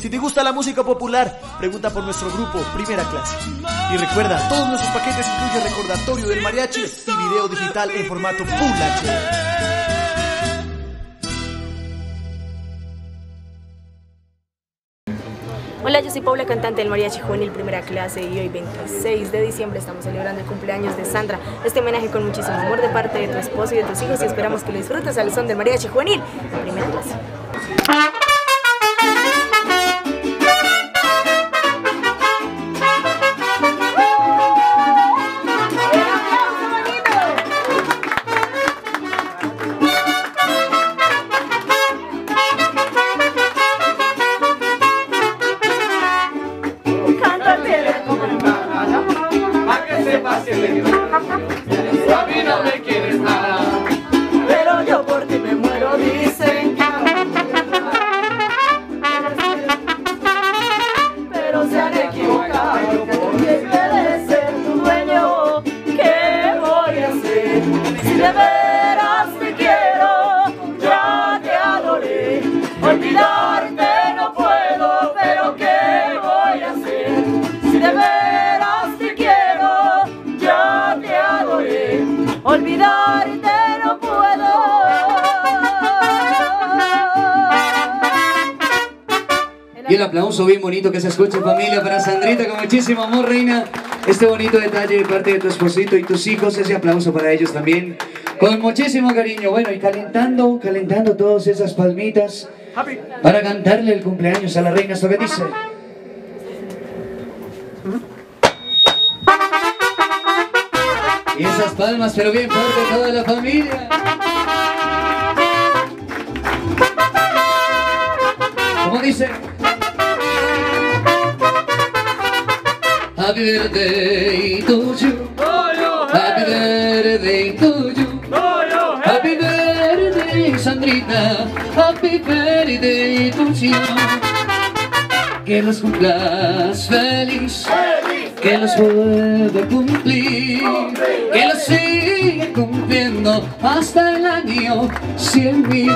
Si te gusta la música popular, pregunta por nuestro grupo Primera Clase. Y recuerda, todos nuestros paquetes incluyen recordatorio del mariachi y video digital en formato Full HD. Hola, yo soy Paula, cantante del Mariachi Juvenil Primera Clase y hoy 26 de diciembre estamos celebrando el cumpleaños de Sandra. Este homenaje con muchísimo amor de parte de tu esposo y de tus hijos y esperamos que lo disfrutes al son del Mariachi Juvenil Primera Clase. Aplauso bien bonito que se escucha familia para Sandrita con muchísimo amor, reina. Este bonito detalle de parte de tu esposito y tus hijos, ese aplauso para ellos también. Con muchísimo cariño. Bueno, y calentando, calentando todas esas palmitas para cantarle el cumpleaños a la reina. ¿Esto qué dice? Y esas palmas, pero bien fuerte toda la familia. ¿Cómo dice? Happy birthday to you. Happy birthday to you. Happy birthday, Sandrita. Happy birthday to you. Que los cumplas feliz. Que los vuelva a cumplir. Que los siga cumpliendo hasta el año cien mil.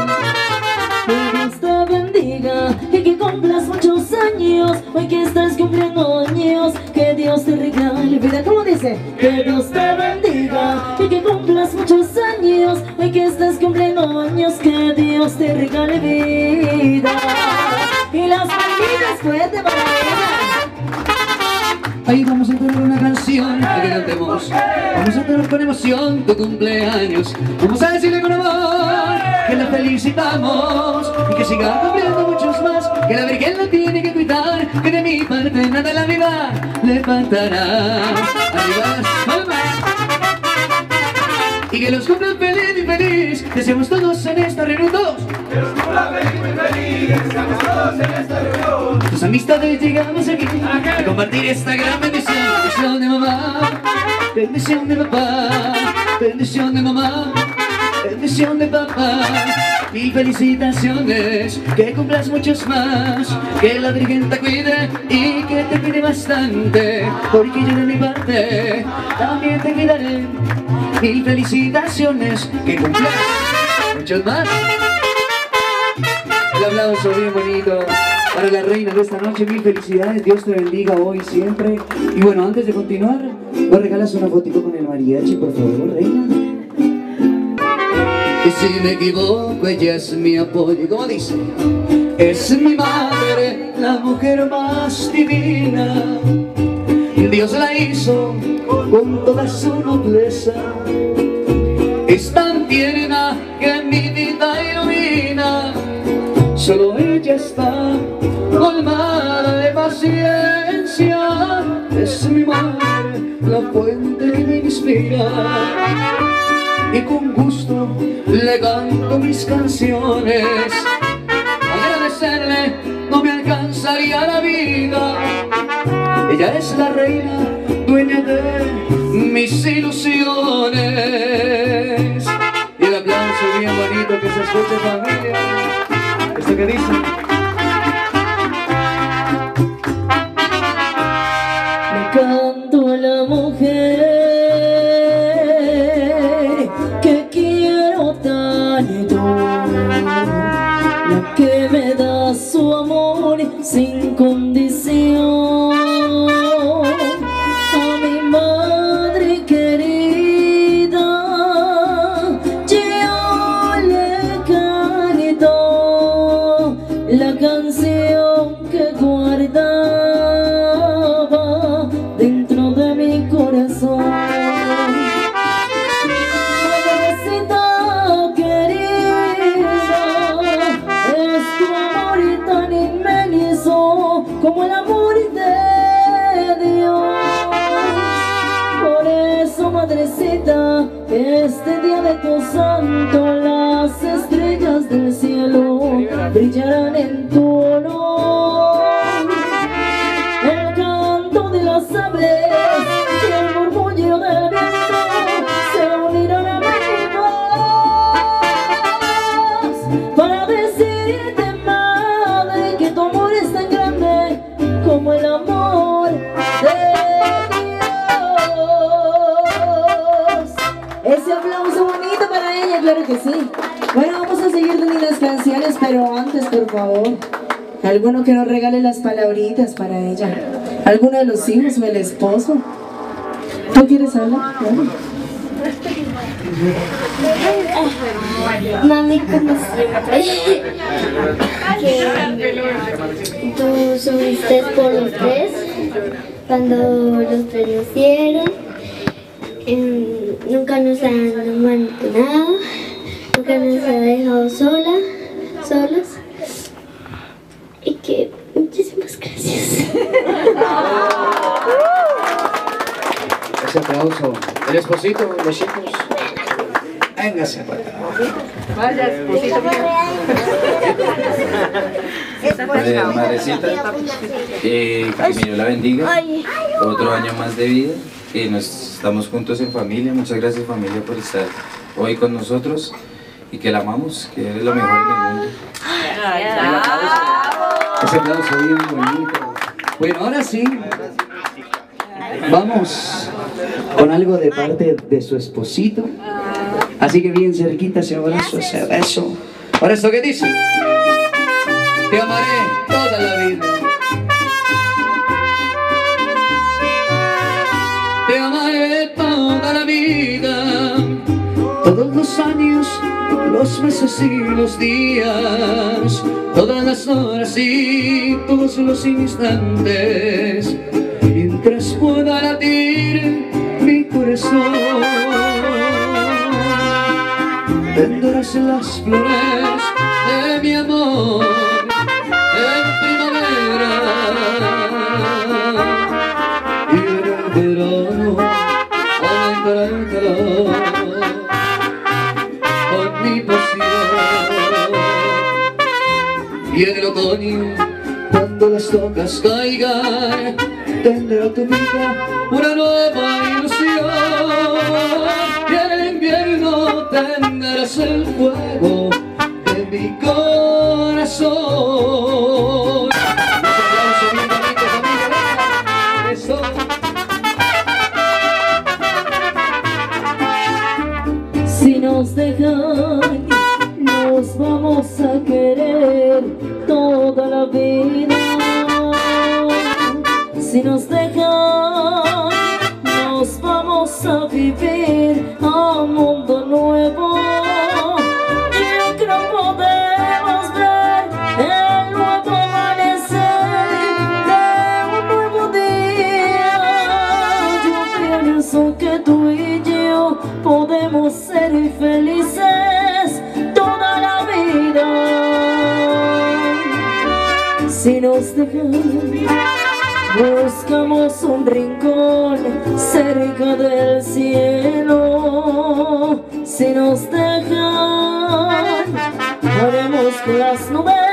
Que Dios te bendiga y que cumplas muchos años. Hoy que estás cumpliendo años, que Dios te regale vida. ¿Cómo dice? Que Dios te bendiga y que cumplas muchos años. Hoy que estás cumpliendo años, que Dios te regale vida. Y las palmitas fuertes para ella. Ahí vamos a entonar una canción que cantemos. Vamos a entonar con emoción tu cumpleaños. Vamos a decirle con amor que la felicitamos y que siga cumpliendo muchos más. Que la Virgen la tiene que cuidar. Que de mi parte nada en la vida le faltará. Arriba las palmas. Y que los cumplan feliz y feliz. Deseamos todos en esta reunión todos. Tus amistades llegamos aquí a compartir esta gran bendición. Bendición de mamá, bendición de papá, bendición de mamá, bendición de papá. Y felicitaciones, que cumplas muchos más, que la Virgen te cuide y que te cuide bastante, porque yo de mi parte también te cuidaré. Y felicitaciones, que cumplas muchos más. El aplauso bien bonito para la reina de esta noche. Mil felicidades. Dios te bendiga hoy siempre. Y bueno, antes de continuar, ¿me regalas una fotito con el mariachi, por favor, reina? Y si me equivoco, ella es mi apoyo. ¿Cómo dice? Es mi madre, la mujer más divina. Dios la hizo con toda su nobleza. Es tan tierna que mi vida ilumina. Solo ella está colmada de paciencia. Es mi madre, la fuente que me inspira. Y con gusto le canto mis canciones. Agradecerle no me alcanzaría la vida. Ella es la reina, dueña de mis ilusiones. Y el aplauso bien bonito que se escuche familia. ¿Esto que dice? Le este día de tu santo, las estrellas del cielo brillarán en tu honor. Favor, alguno que nos regale las palabritas para ella. Alguno de los hijos o el esposo. ¿Tú quieres hablar? Mami, como siempre, tú subiste por los tres, cuando los tres nacieron, em, nunca nos han manipulado, nunca nos ha dejado sola, solos, que muchísimas gracias. Ese aplauso. El esposito, los hijos. Véngase para acá. Madre- Madrecita, eh, que mi Dios la bendiga. Otro año más de vida. Y nos estamos juntos en familia. Muchas gracias familia por estar hoy con nosotros y que la amamos, que es lo mejor en el mundo. Bueno, ahora sí. Vamos con algo de parte de su esposito. Así que bien cerquita ese abrazo, ese beso. Ahora esto que dice. Te amaré toda la vida. Todos los años, los meses y los días, todas las horas y todos los instantes, mientras pueda latir mi corazón. Tendrás las flores de mi amor cuando las tocas caigan, tendrá tu vida una nueva ilusión. Y en el invierno tendrás el fuego de mi corazón. Si nos dejan. Buscamos un rincón cerca del cielo. Si nos dejan, haremos con las nubes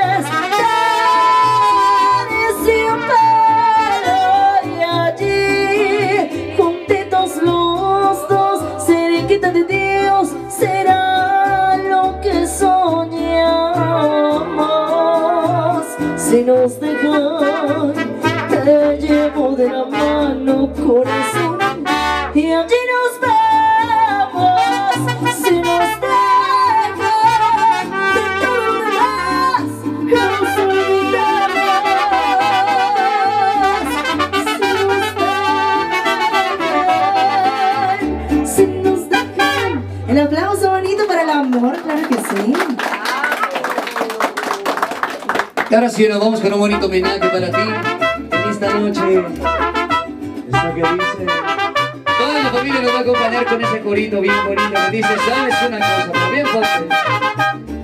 nos dejan, te llevo de la mano, corazón, Y nos vamos con un bonito homenaje para ti en esta noche. Esto que dice. Toda la familia nos va a acompañar con ese corito bien bonito que dice, sabes una cosa, pero bien fuerte.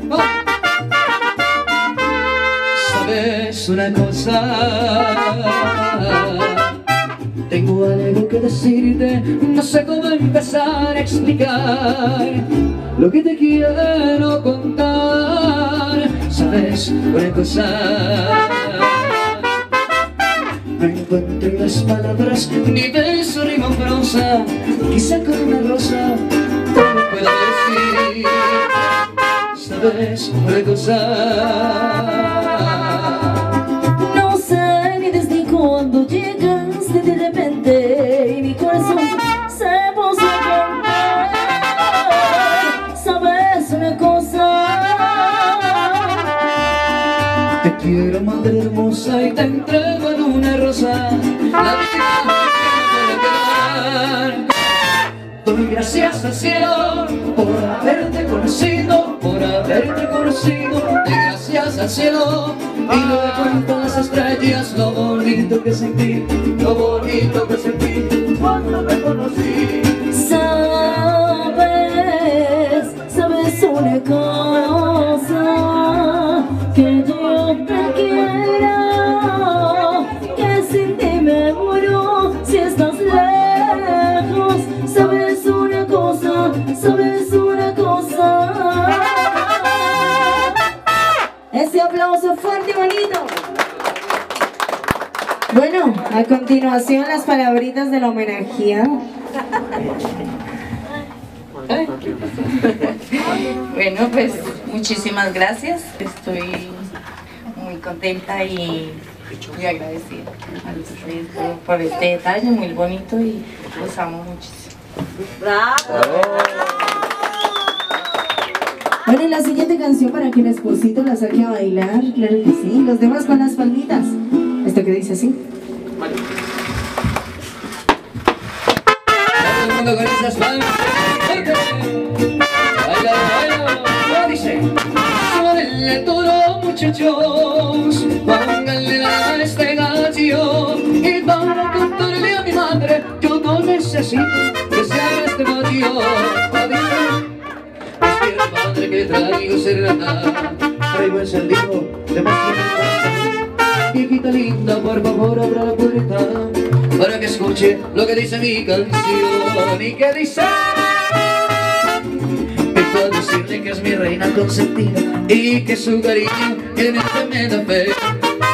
¡Oh! Sabes una cosa, tengo algo que decirte, no sé cómo empezar a explicar lo que te quiero contar. Sabes una cosa. No encuentro las palabras ni beso rima prosa Quizá con una rosa lo puedo decir Sabes una cosa y te entrego en una rosa. La que me puede quedar Doy gracias al cielo por haberte conocido, por haberte conocido. Doy gracias al cielo y no a las estrellas lo bonito que sentí, lo bonito que sentí continuación las palabritas de la homenajeado. Bueno, pues muchísimas gracias. Estoy muy contenta y muy agradecida a ustedes por- este detalle muy bonito y los amo muchísimo. Bueno, y la siguiente canción para que el esposito la saque a bailar, claro que sí. Los demás con las palmitas. Esto que dice así. El mundo con esas palmas. Baila, baila, ¿cómo dice? Súbanle todo, muchachos. Pónganle a este gallo. Y para contarle a mi madre, yo no necesito que sea este gallo. ¿Cómo dice? Despierta, madre, que traigo serenata. Traigo encendido de más Viejita linda, por favor, abra la puerta para que escuche lo que dice mi canción y que dice Vengo a decirle que es mi reina consentida y que su cariño es mi tremenda fe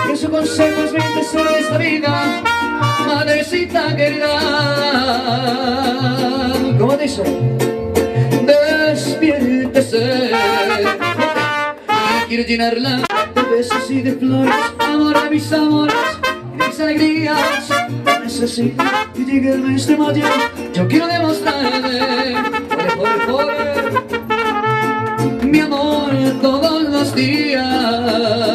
que su consejo es mi tesoro de esta vida madrecita querida ¿Cómo dice? Despiértese quiero llenarla de besos y de flores amor de mis amores mis alegrías necesito que llegue el mes de mayo. Yo quiero demostrarle por por mi amor todos los días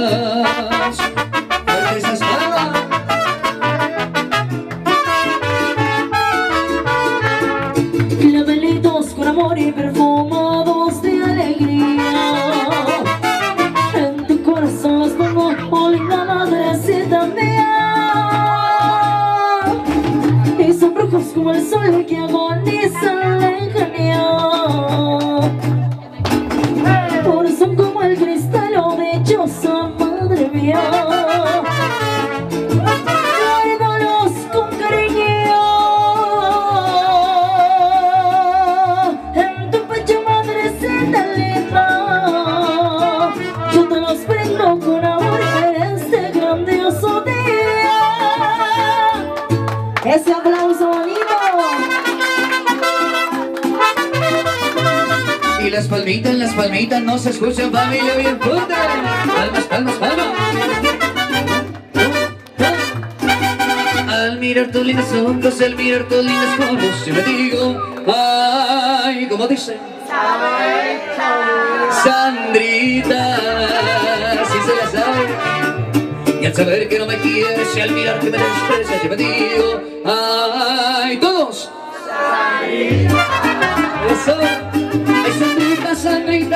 palmitas no se escuchan familia bien fuerte. Palmas, palmas, palmas. Al mirar tus lindos ojos, al mirar tus lindos ojos, yo me digo, ay, como dice. Sandrita, si se la sabe. Y al saber que no me quieres y al mirar que me desprecias, yo me digo, ay, todos. Eso.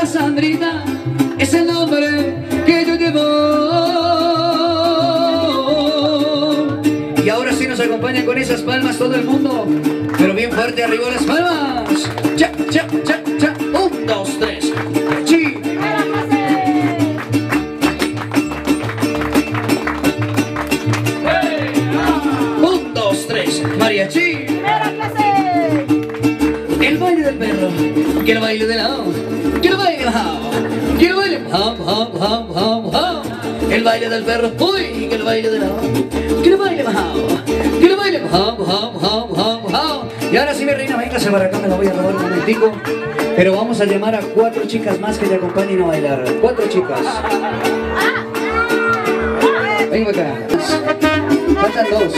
Sandrita, es el nombre que yo llevo. Y ahora sí nos acompañan con esas palmas todo el mundo, pero bien fuerte arriba las palmas. Cha, cha, cha, cha. Un, dos, tres. Chi. Un, dos, tres. Mariachi. El baile del perro, que el baile de la que el baile bajado, que baile hop, hop, hop, hop. El baile del perro, uy, que el baile de la que el baile que el hop. Y ahora sí, mi reina, véngase para acá, me lo voy a robar un momentico. Pero vamos a llamar a cuatro chicas más que te acompañen a bailar. Cuatro chicas. Venga acá. Faltan dos.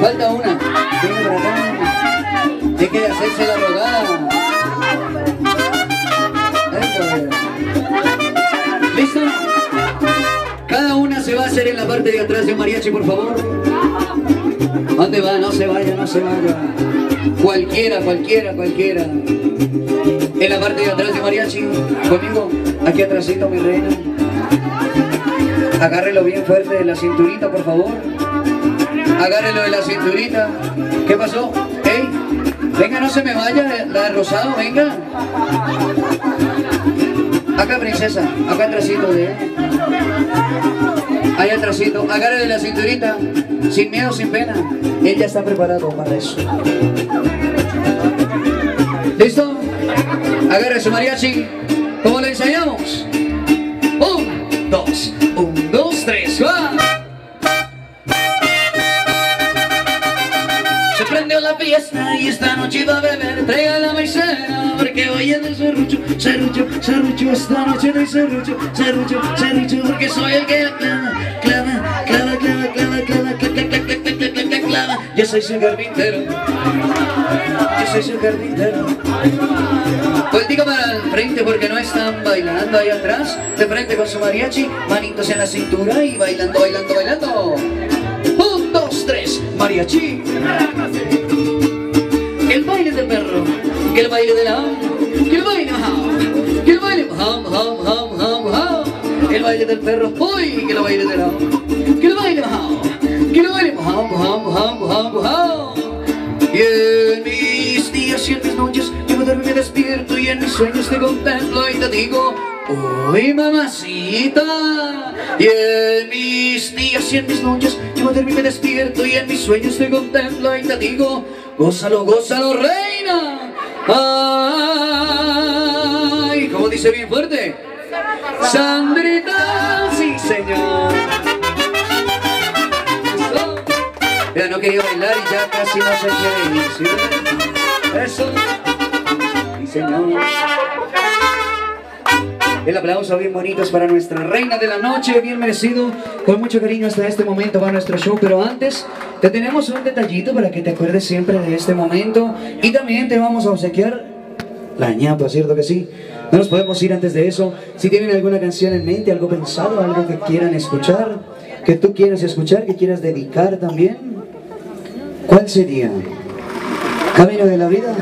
Falta una. Venga para acá. Hacerse la rogada. Hacer en la parte de atrás de mariachi, por favor. ¿Dónde va? No se vaya, no se vaya. Cualquiera, cualquiera, cualquiera. En la parte de atrás de mariachi. Conmigo. Aquí atrásito, mi reina. Agárrelo bien fuerte de la cinturita, por favor. Agárrelo de la cinturita. ¿Qué pasó? ¡Ey! Venga, no se me vaya, la de rosado, venga. Acá, princesa. Acá atrásito de él. Ahí atrásito. Agárrele la cinturita. Sin miedo, sin pena. Él ya está preparado para eso. ¿Listo? Agarre su mariachi. ¿Cómo lo ensayamos? Serrucho Serrucho, esta noche no hay serrucho. Serrucho, serrucho, porque soy el que clava Clava, clava, clava, clava, clava, clava, clava, Yo soy su carpintero Yo soy su carpintero Vueltica para el frente porque no están bailando ahí atrás De frente con su mariachi Manitos en la cintura y bailando, bailando, bailando. Un, dos, tres, mariachi. El baile del perro, que el baile de la que baile que baile bajao, bajao, bajao, bajao, bajao. el baile del perro, uy, que el baile de la que el baile bajao, que el baile bajao, bajao, bajao, bajao, bajao. Y en mis días y en mis noches yo me duermo y me despierto y en mis sueños te contemplo y te digo Uy, mamacita Y en mis días y en mis noches Yo me me despierto y en mis sueños te contemplo y te digo Gózalo, gózalo, reina como dice bien fuerte Sandrita, sí señor Eso. Ya no quería bailar y ya casi no se quiere ir ¿sí? Eso Sí señor el aplauso bien bonito es para nuestra reina de la noche, bien merecido, con mucho cariño hasta este momento va nuestro show, pero antes te tenemos un detallito para que te acuerdes siempre de este momento y también te vamos a obsequiar la ñapa, ¿cierto que sí? No nos podemos ir antes de eso. Si tienen alguna canción en mente, algo pensado, algo que quieran escuchar, que tú quieras escuchar, que quieras dedicar también, ¿cuál sería? Camino de la vida,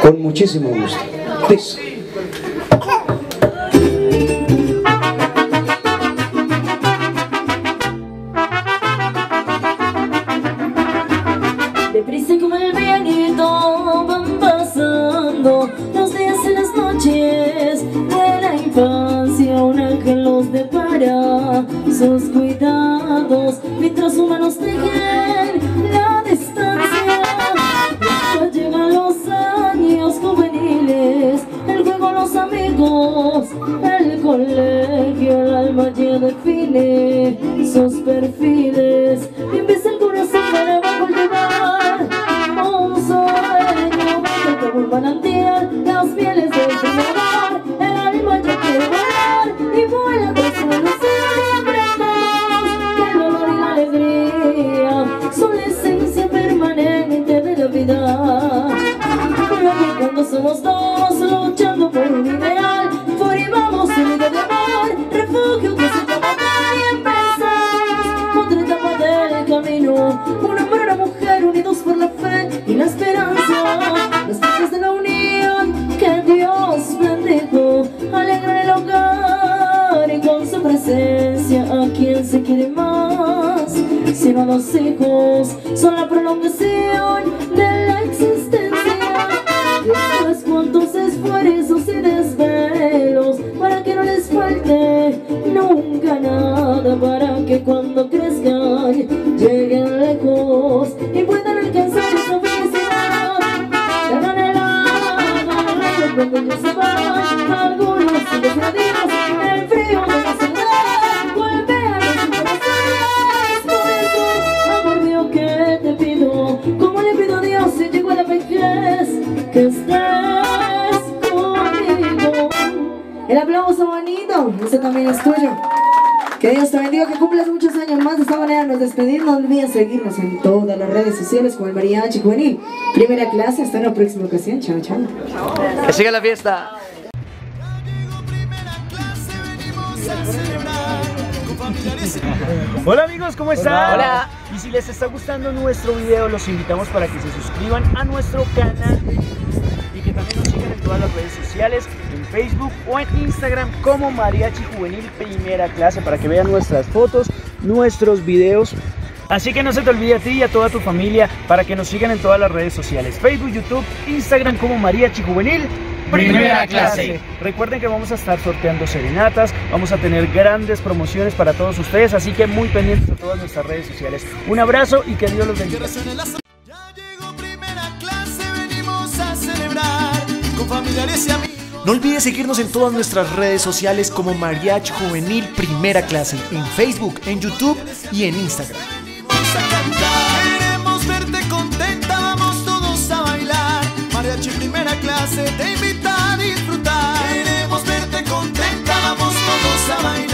con muchísimo gusto. Please. Sus cuidados mientras humanos tejen la distancia. Después llegan los años juveniles, el juego, los amigos, el colegio, el alma ya define sus perfiles. Se quiere más. Si no los hijos son la prolongación de la existencia. Después cuántos esfuerzos y desvelos para que no les falte nunca nada para que cuando crezcan lleguen lejos y puedan alcanzar esa felicidad tan anhelada cuando ellos se van algunos que estés conmigo el aplauso bonito ese también es tuyo que Dios te bendiga, que cumplas muchos años más. De esta manera nos despedimos. No olviden seguirnos en todas las redes sociales con el Mariachi Juvenil. Primera clase, hasta la próxima ocasión. Chao, chao. Que siga la fiesta. Hola amigos, ¿cómo están? Hola. Y si les está gustando nuestro video, los invitamos para que se suscriban a nuestro canal también nos sigan en todas las redes sociales, en Facebook o en Instagram como Mariachi Juvenil Primera Clase para que vean nuestras fotos, nuestros videos. Así que no se te olvide a ti y a toda tu familia para que nos sigan en todas las redes sociales, Facebook, YouTube, Instagram como Mariachi Juvenil Primera clase. Recuerden que vamos a estar sorteando serenatas, vamos a tener grandes promociones para todos ustedes, así que muy pendientes de todas nuestras redes sociales. Un abrazo y que Dios los bendiga. familiares y amigos. No olvides seguirnos en todas nuestras redes sociales como Mariach Juvenil Primera Clase, en Facebook, en YouTube y en Instagram. Vamos a cantar, Queremos verte contenta, vamos todos a bailar. Mariachi Primera Clase te invita a disfrutar. Queremos verte contenta, vamos todos a bailar.